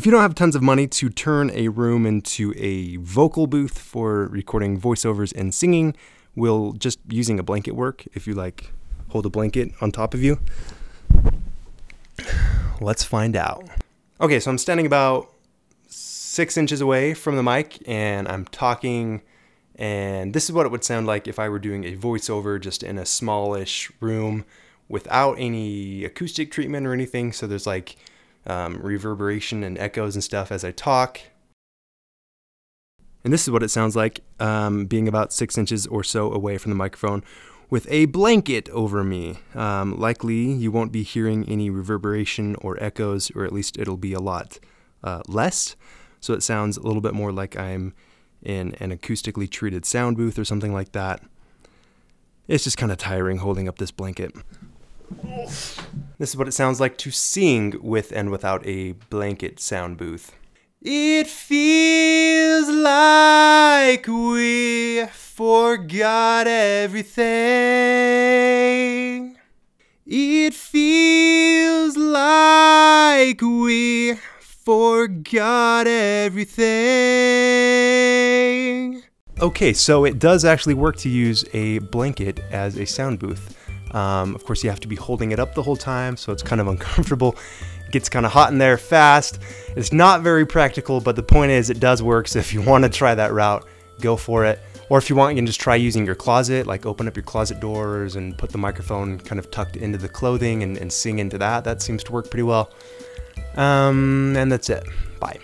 If you don't have tons of money to turn a room into a vocal booth for recording voiceovers and singing, will just using a blanket work if you like hold a blanket on top of you? Let's find out. Okay, so I'm standing about six inches away from the mic and I'm talking and this is what it would sound like if I were doing a voiceover just in a smallish room without any acoustic treatment or anything. So there's like um, reverberation and echoes and stuff as I talk. And this is what it sounds like um, being about six inches or so away from the microphone with a blanket over me. Um, likely you won't be hearing any reverberation or echoes, or at least it'll be a lot uh, less. So it sounds a little bit more like I'm in an acoustically treated sound booth or something like that. It's just kind of tiring holding up this blanket. This is what it sounds like to sing with and without a blanket sound booth. It feels like we forgot everything. It feels like we forgot everything. Okay, so it does actually work to use a blanket as a sound booth. Um, of course, you have to be holding it up the whole time, so it's kind of uncomfortable. It gets kind of hot in there fast. It's not very practical, but the point is it does work, so if you want to try that route, go for it. Or if you want, you can just try using your closet, like open up your closet doors and put the microphone kind of tucked into the clothing and, and sing into that. That seems to work pretty well. Um, and that's it. Bye.